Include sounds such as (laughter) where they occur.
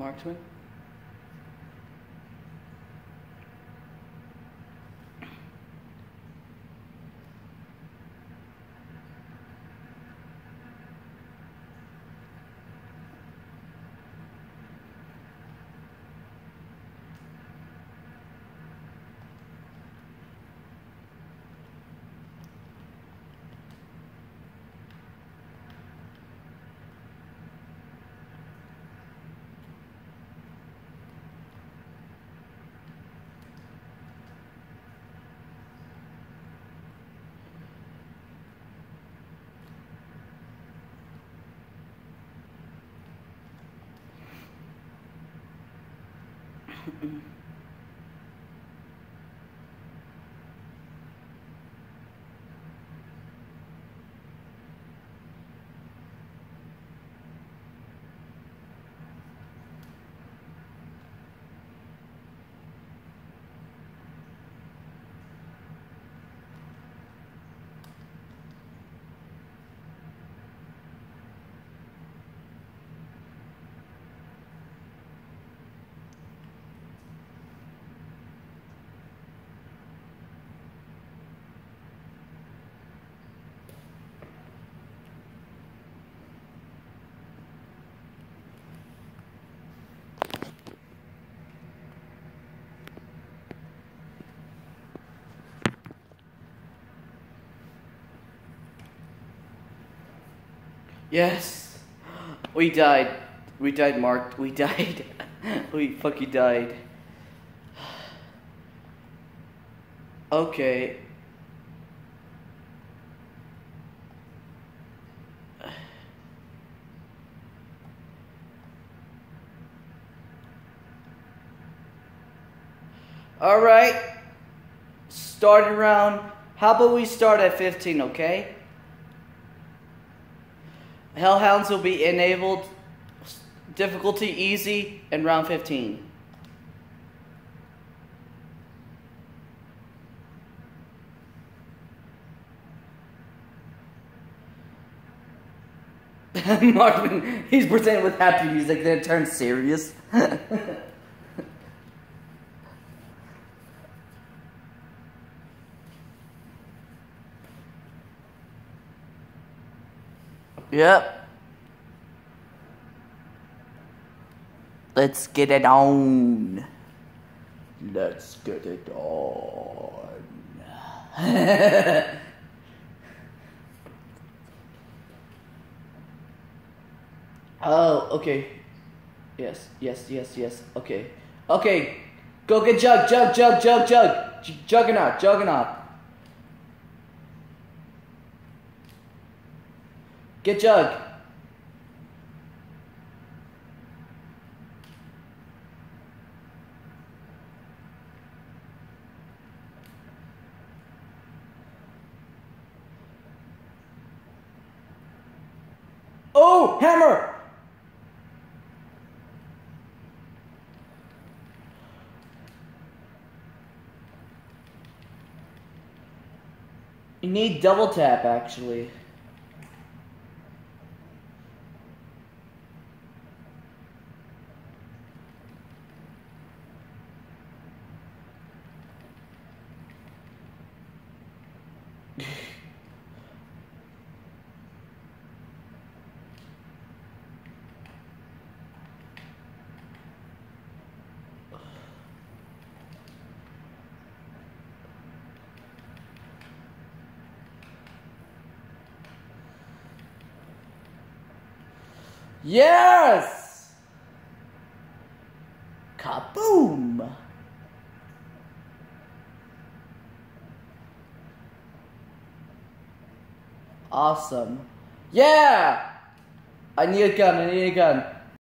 Marksman. Mm-mm. (laughs) Yes. We died. We died, Mark. We died. (laughs) we fucking died. Okay. All right. Starting round. How about we start at 15, okay? Hellhounds will be enabled difficulty easy in round 15. (laughs) Markman, he's pretending with happy music, then it turns serious. (laughs) Yep. Let's get it on. Let's get it on. (laughs) oh, okay. Yes, yes, yes, yes. Okay. Okay. Go get Jug, Jug, Jug, Jug, Jug. Juggernaut, Juggernaut. Get Jug. Oh, hammer! You need double tap, actually. Yes! Kaboom! Awesome. Yeah! I need a gun, I need a gun.